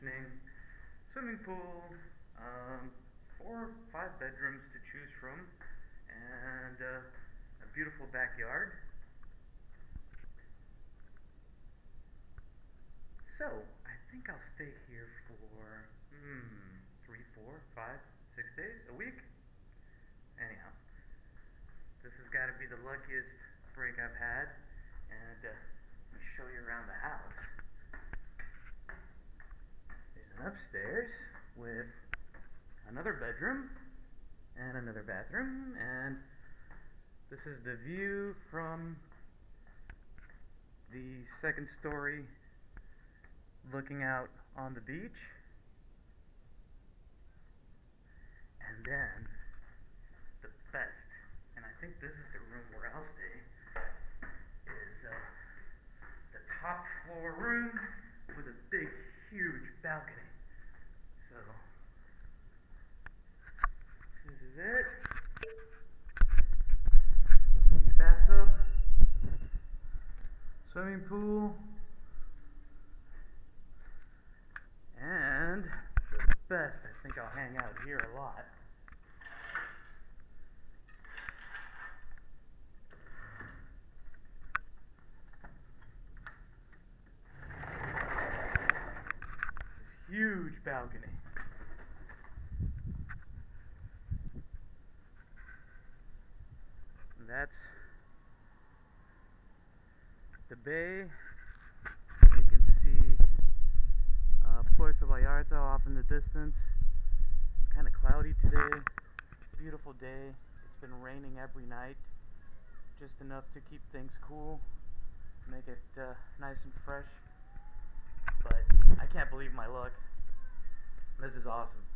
swimming pool, um, four, five bedrooms to choose from, and uh, a beautiful backyard. So, I think I'll stay here for, hmm, three, four, five, six days, a week? Anyhow, this has got to be the luckiest break I've had, and uh, let me show you around the house. Upstairs with another bedroom and another bathroom, and this is the view from the second story looking out on the beach. And then the best, and I think this is the room where I'll stay, is uh, the top floor room with a big, huge balcony. So, this is it. Huge bathtub, swimming pool. And the best, I think I'll hang out here a lot. This huge balcony. That's the bay. You can see uh, Puerto Vallarta off in the distance. Kind of cloudy today. Beautiful day. It's been raining every night. Just enough to keep things cool, make it uh, nice and fresh. But I can't believe my luck. This is awesome.